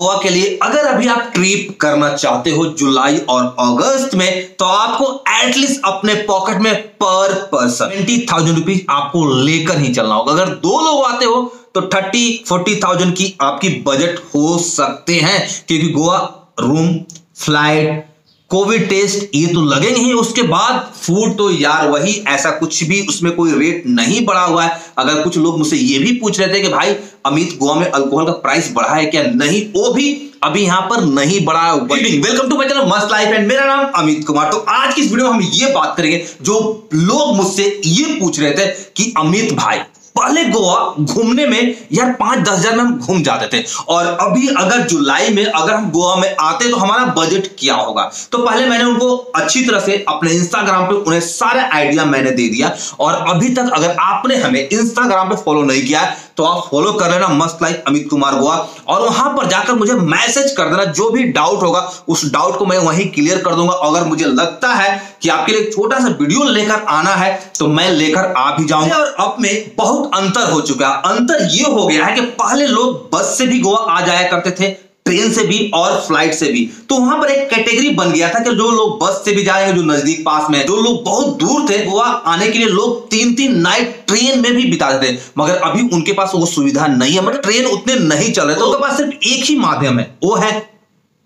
गोवा के लिए अगर अभी आप ट्रिप करना चाहते हो जुलाई और अगस्त में तो आपको एटलीस्ट अपने पॉकेट में पर पर्सन ट्वेंटी थाउज़ेंड रुपीज़ आपको लेकर ही चलना होगा। अगर दो लोग आते हो तो थर्टी फोर्टी थाउज़ेंड की आपकी बजट हो सकते हैं, क्योंकि Goa room flight covid test ये तो लगेंगे ही उसके बाद फ़ूड तो यार वही ऐसा कुछ भी, उसमें कोई रेट नहीं बढ़ा हुआ है। अगर कुछ लोग मुझसे ये भी पूछ रहे थे कि भाई, अमित, गोवा में अल्कोहल का प्राइस बढ़ा है क्या? नहीं, वो भी अभी यहाँ पर नहीं बढ़ा। वेलकम टू माई चैनल मस्त लाइफ एंड मेरा नाम अमित कुमार। तो आज की इस वीडियो में हम ये बात करेंगे, जो लोग मुझसे ये पूछ रहे थे कि अमित भाई पहले गोवा घूमने में यार पाँच दस हज़ार में हम घूम जाते थे। और अभी अगर जुलाई में अगर हम गोवा में आते तो हमारा बजट क्या होगा? तो पहले मैंने उनको अच्छी तरह से अपने इंस्टाग्राम पे उन्हें सारे आइडिया मैंने दे दिया। और अभी तक अगर आपने हमें इंस्टाग्राम पे फॉलो नहीं किया तो आप फॉलो कर लेना मस्त लाइक अमित कुमार गोवा। और वहाँ पर जाकर मुझे मैसेज कर देना, जो भी डाउट होगा, उस डाउट को मैं वहीं क्लियर कर दूँगा। अगर मुझे लगता है कि आपके लिए छोटा सा वीडियो लेकर आना है तो मैं लेकर आ भी जाऊँगा। और अब में बहुत अंतर हो चुका है। अंतर ये हो गया है कि पहले लोग बस से भी गोवा आ जाया करते थे, ट्रेन से भी और फ़्लाइट से भी। तो वहाँ पर एक कैटेगरी बन गया था कि जो लोग बस से भी जाएँगे, जो नज़दीक पास में जो लोग बहुत दूर थे, गोवा आने के लिए लोग तीन तीन नाइट ट्रेन में भी बिताते थे मगर अभी उनके पास वो सुविधा नहीं है। मतलब ट्रेन उतने नहीं चल रहे तो उनके पास सिर्फ़ एक ही माध्यम है, वो है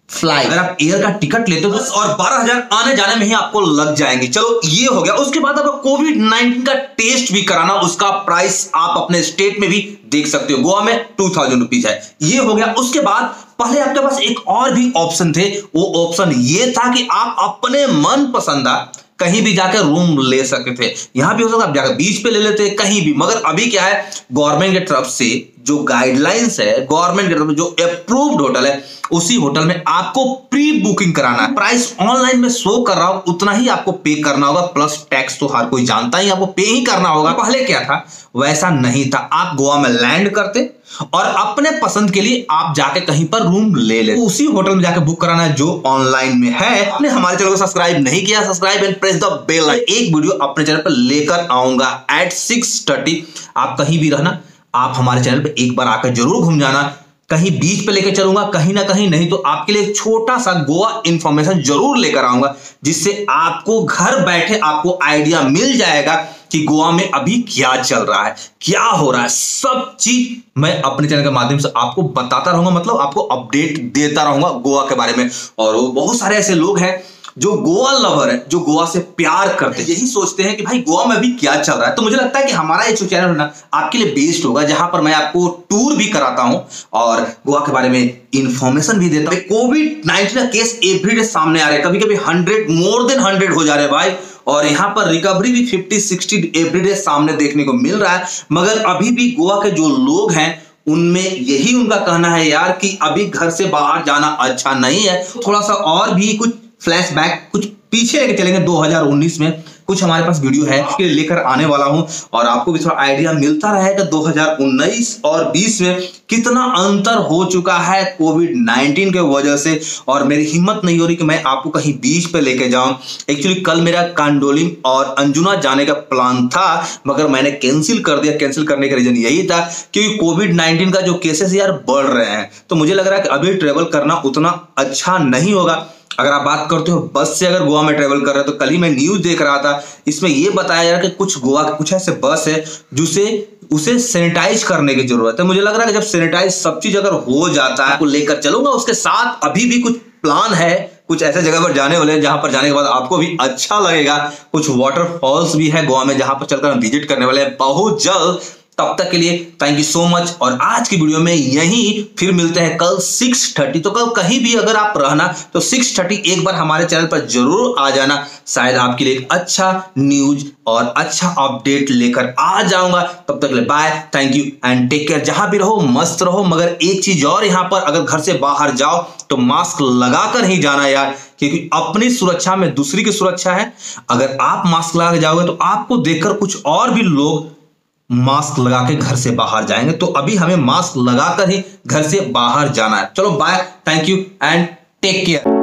फ्लाई अगर आप एयर का टिकट लेते हो और बारह हज़ार आने जाने में ही आपको लग जाएँगे। चलो, ये हो गया। उसके बाद आपको कोविड नाइनटीन का टेस्ट भी कराना, उसका प्राइस आप अपने स्टेट में भी देख सकते हो। गोवा में टू थाउज़ेंड रुपीज़ है। ये हो गया। उसके बाद पहले आपके पास एक और भी ऑप्शन थे। वो ऑप्शन ये था कि आप अपने मन पसंदा कहीं भी जाकर रूम ले सकते थे। यहाँ भी हो सकता आप जाकर बीच पे ले लेते, कहीं भी। मगर अभी क्या है गवर्नमेंट की तरफ़ से जो गाइडलाइंस है गवर्नमेंट की तरफ़ जो अप्रूव्ड होटल है, उसी होटल में आपको प्री बुकिंग कराना है। प्राइस ऑनलाइन में शो कर रहा हूँ, उतना ही आपको पे करना होगा प्लस टैक्स तो हर कोई जानता ही, आपको पे ही करना होगा। पहले क्या था? वैसा नहीं था। आप गोवा में लैंड करते और अपने पसंद के लिए आप जाके कहीं पर रूम ले ले उसी होटल में जाके बुक कराना है जो ऑनलाइन में है। आपने हमारे चैनल को सब्सक्राइब नहीं किया subscribe and press the bell एक वीडियो अपने चैनल पर लेकर आऊँगा। एट सिक्स थर्टी आप कहीं भी रहना। आप हमारे चैनल पे एक बार आकर ज़रूर घूम जाना। कहीं बीच पे लेकर चलूँगा, कहीं ना कहीं नहीं तो आपके लिए छोटा सा गोवा इंफॉर्मेशन ज़रूर लेकर आऊँगा, जिससे आपको घर बैठे आपको आइडिया मिल जाएगा कि गोवा में अभी क्या चल रहा है, क्या हो रहा है। सब चीज़ मैं अपने चैनल के माध्यम से आपको बताता रहूँगा मतलब आपको अपडेट देता रहूँगा गोवा के बारे में। और बहुत सारे ऐसे लोग हैं जो गोवा लवर है, जो गोवा से प्यार करते हैं, यही सोचते हैं कि भाई गोवा में अभी क्या चल रहा है? तो मुझे लगता है कि हमारा ये जो चैनल ना, आपके लिए बेस्ड होगा, जहाँ पर मैं आपको टूर भी कराता हूँ और गोवा के बारे में इंफॉर्मेशन भी देता हूँ। कोविड नाइन्टीन का केस एवरीडे सामने आ रहे हैं। कभी कभी हंड्रेड मोर देन हंड्रेड हो जा रहे हैं भाई। और यहाँ पर रिकवरी भी 50 60 एवरीडे सामने देखने को मिल रहा है। मगर अभी भी गोवा के जो लोग हैं, उनमें यही उनका कहना है यार कि अभी घर से बाहर जाना अच्छा नहीं है। थोड़ा सा और भी कुछ फ्लैशबैक कुछ पीछे लेके चलेंगे 2019 में। कुछ हमारे पास वीडियो है उसके लेकर आने वाला हूँ। और आपको भी थोड़ा आइडिया मिलता रहेगा 2019 और 20 में कितना अंतर हो चुका है कोविड 19 के वजह से। और मेरी हिम्मत नहीं हो रही कि मैं आपको कहीं बीच पे लेके जाऊँ। एक्चुअली कल मेरा कांडोलिम और अंजुना जाने का प्लान था, मगर मैंने कैंसिल कर दिया। कैंसिल करने का रीजन यही था क्योंकि कोविड नाइन्टीन का जो केसेस यार, बढ़ रहे हैं। तो मुझे लग रहा है कि अभी ट्रेवल करना उतना अच्छा नहीं होगा। अगर आप बात करते हो, बस से अगर गोवा में ट्रेवल कर रहे हो तो कल ही मैं न्यूज़ देख रहा था, इसमें यह बताया जा रहा कि कुछ गोवा के कुछ ऐसे बस है, जिसे, उसे सैनिटाइज करने की ज़रूरत है। मुझे लग रहा है कि जब सैनिटाइज सब चीज़ अगर हो जाता है तो लेकर चलूँगा, उसके साथ अभी भी कुछ प्लान है, कुछ ऐसे जगह पर जाने वाले हैं, जहाँ पर जाने के बाद आपको भी अच्छा लगेगा। कुछ वाटरफॉल्स भी है गोवा में, जहाँ पर चलकर हम विज़िट करने वाले हैं। बहुत जल्द तब तक के लिए थैंक यू सो मच और आज की वीडियो में यही फिर मिलते हैं कल 6:30 तो कल कहीं भी अगर आप रहना तो 6:30 एक बार हमारे चैनल पर ज़रूर आ जाना। शायद आपके लिए एक अच्छा न्यूज़ और अच्छा अपडेट लेकर आ जाऊँगा। तब तक bye thank you and take care जहाँ भी रहो, मस्त रहो, मगर एक चीज़ और यहाँ पर अगर घर से बाहर जाओ तो मास्क लगाकर ही जाना यार, क्योंकि अपनी सुरक्षा में दूसरी की सुरक्षा है। अगर आप मास्क लगा जाओगे तो आपको देखकर कुछ और भी लोग मास्क लगा के घर से बाहर जाएँगे। तो अभी हमें मास्क लगाकर ही घर से बाहर जाना है। चलो bye thank you and take care